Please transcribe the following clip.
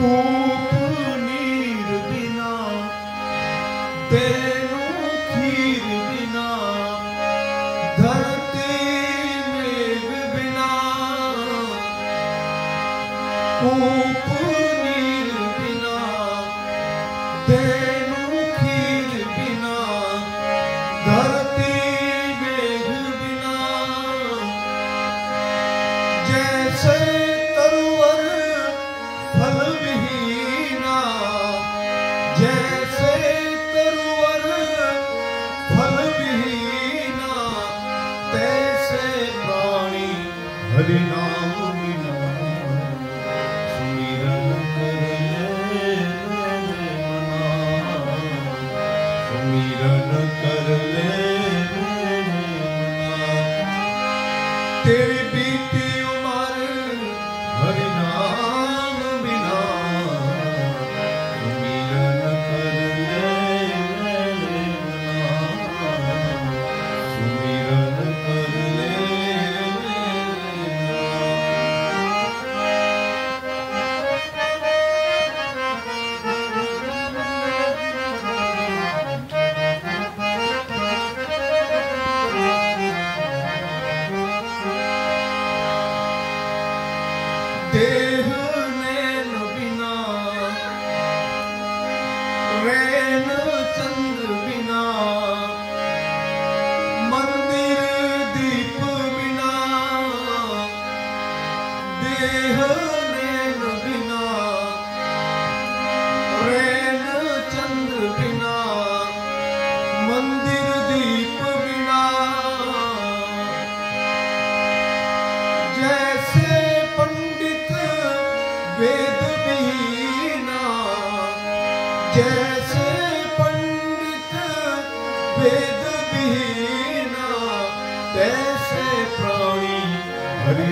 कूप teve teu. वेद विहीना तैसे प्राणी हरि